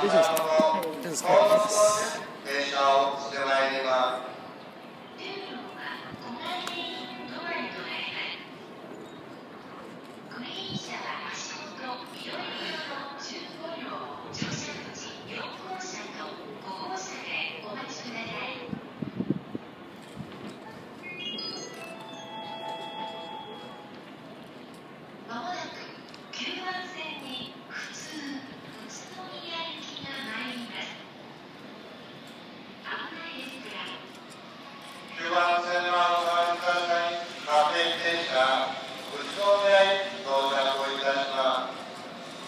This is